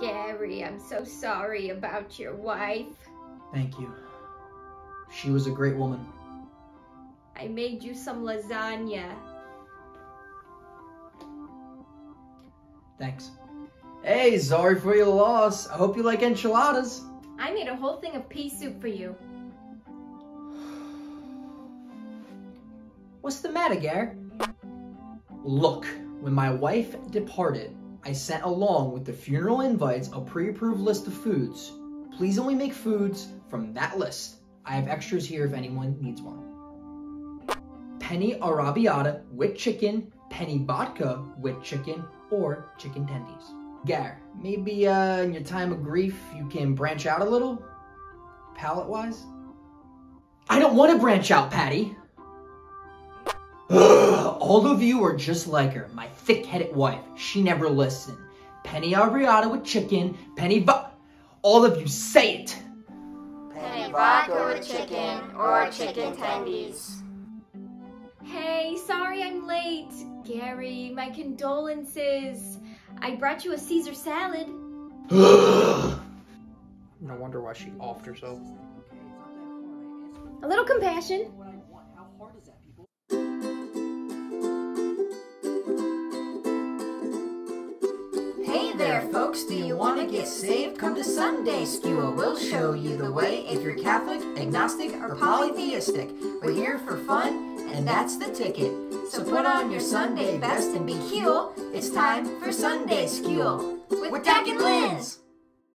Gary, I'm so sorry about your wife. Thank you. She was a great woman. I made you some lasagna. Thanks. Hey, sorry for your loss. I hope you like enchiladas. I made a whole thing of pea soup for you. What's the matter, Gar? Look, when my wife departed, I sent along with the funeral invites a pre-approved list of foods. Please only make foods from that list. I have extras here if anyone needs one. Penne arrabbiata with chicken, penne vodka with chicken, or chicken tendies. Gar, maybe uh, in your time of grief you can branch out a little? Palate-wise? I don't want to branch out, Patty! All of you are just like her, my thick-headed wife. She never listened. Penne arrabbiata with chicken, penne vo- All of you say it! Penne vodka with chicken or chicken tendies. Hey, sorry I'm late. Gary, my condolences. I brought you a Caesar salad. No wonder why she offed herself. A little compassion. There, folks. Do you want to get saved? Come to Sunday School. We'll show you the way if you're Catholic, agnostic, or polytheistic. We're here for fun, and that's the ticket. So put on your Sunday best and be cool. It's time for Sunday School with Dak and Linds.